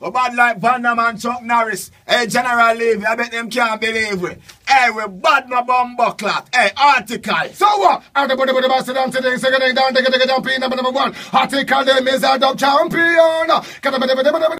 We bad like Vanderman, Chuck Norris. Hey, General Levy, I bet them can't believe we. Hey, we bad my bomb buckler. Eh, hey, Heartical. So what? Everybody with the bastard, of them today, second down, take it, take it, jump number one. Heartical, them is a dog champion.